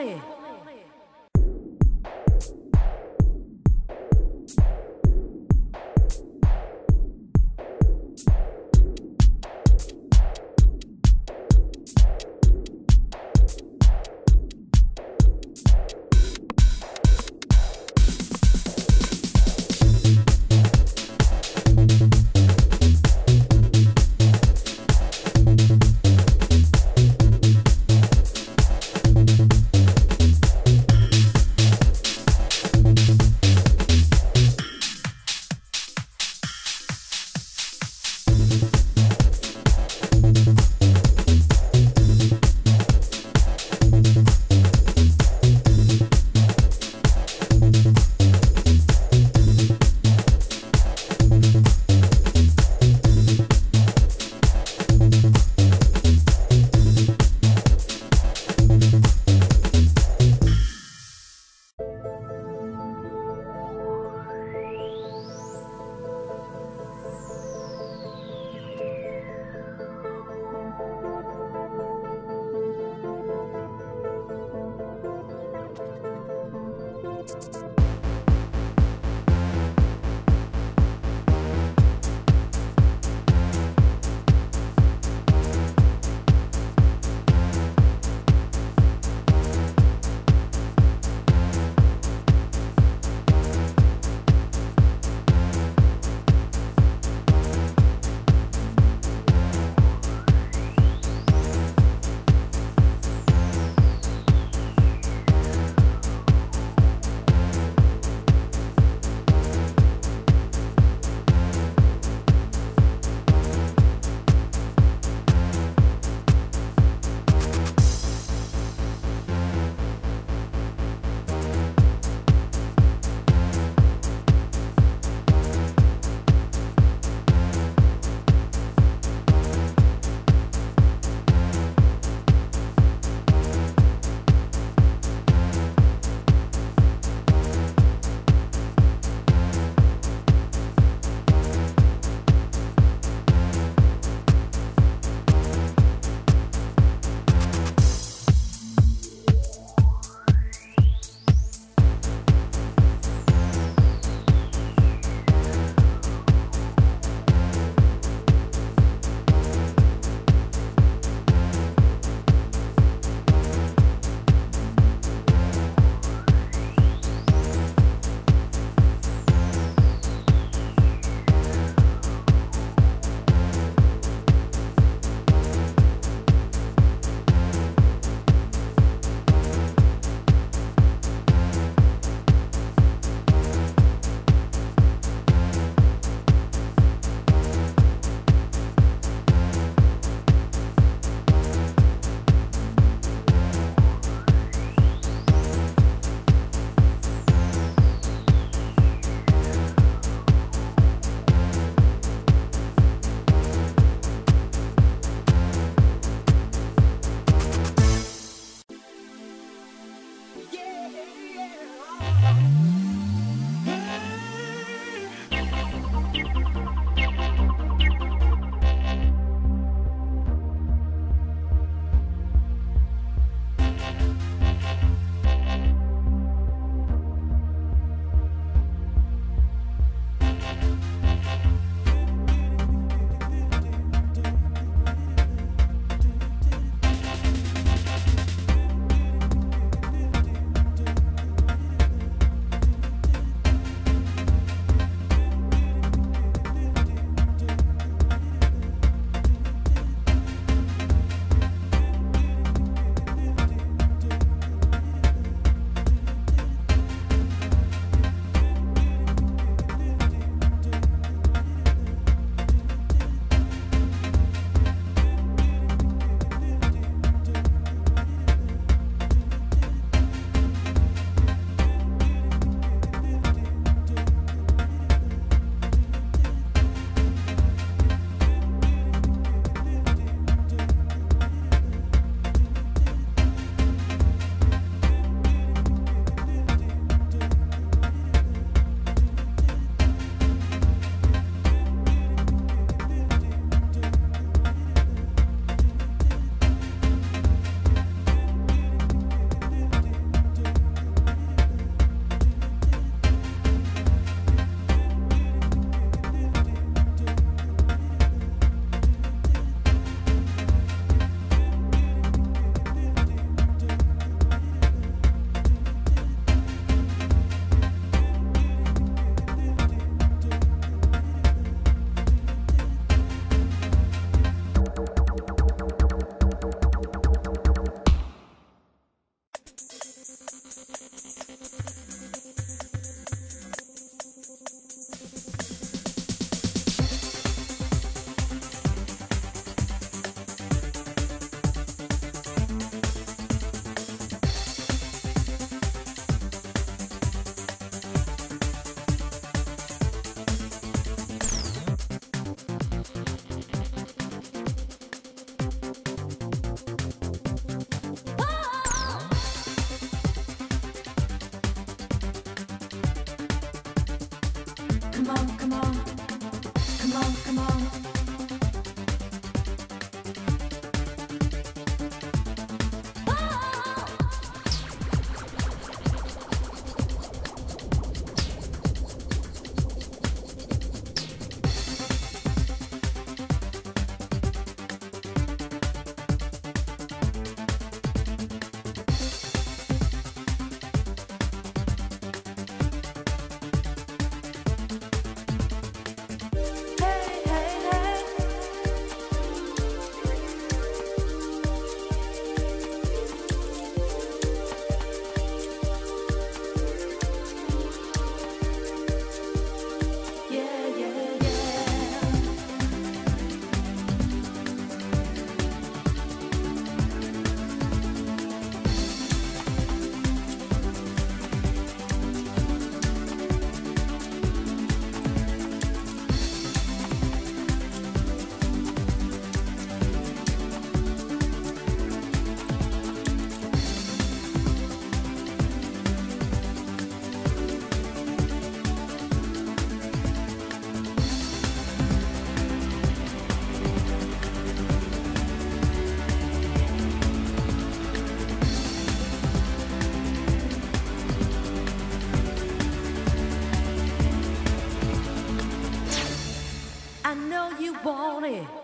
e. 해.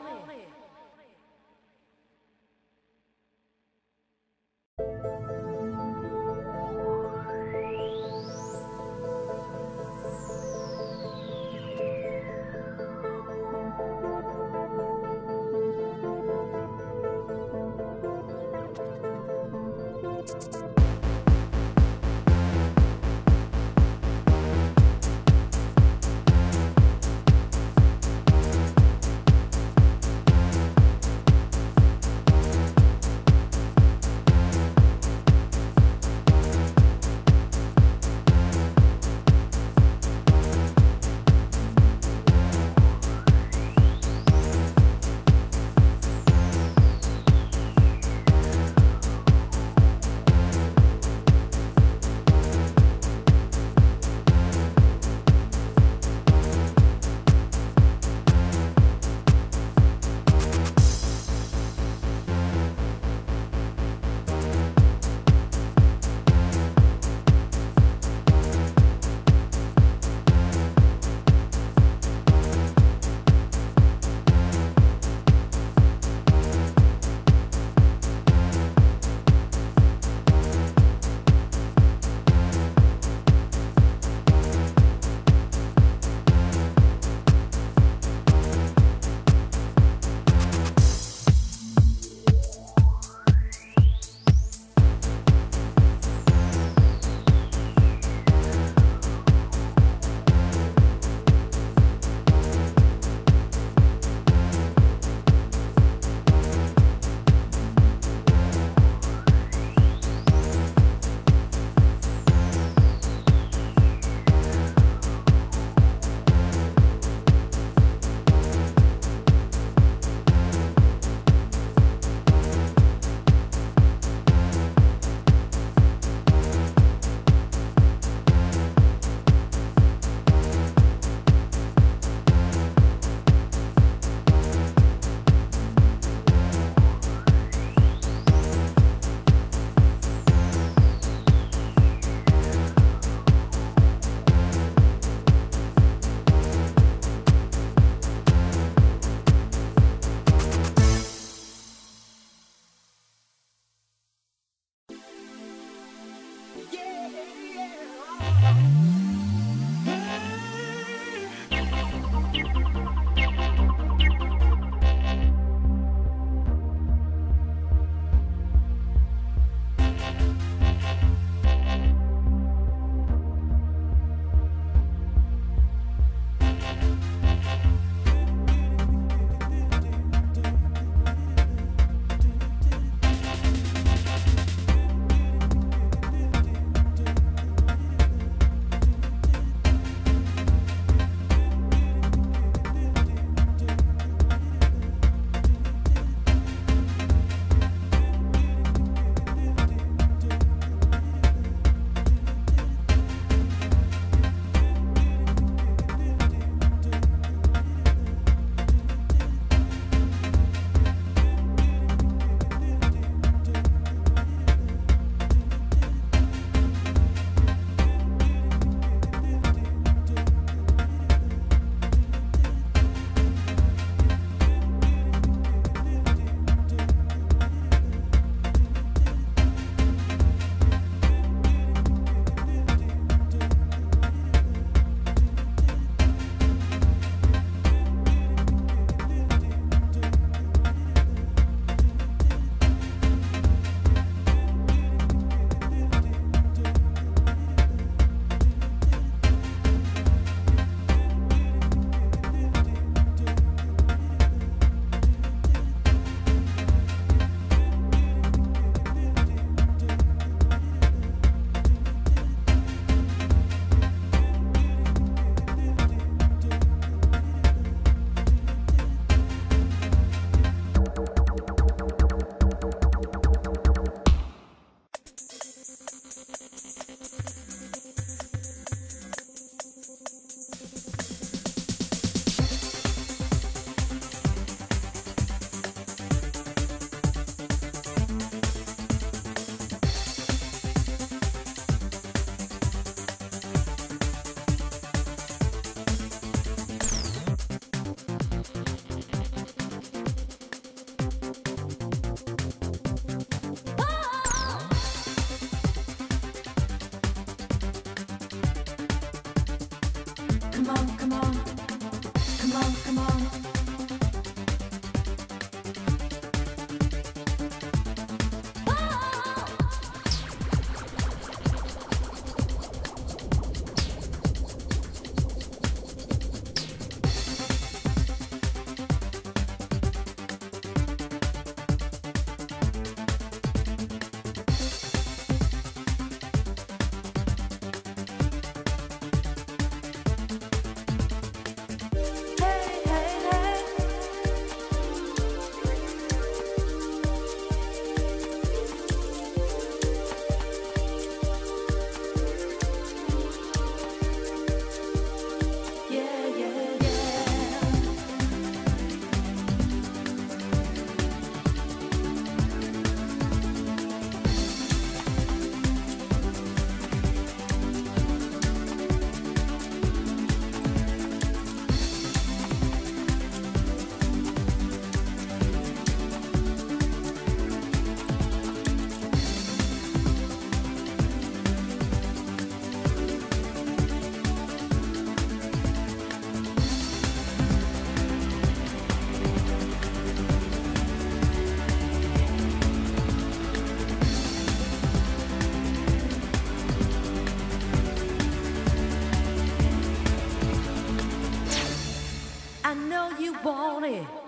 e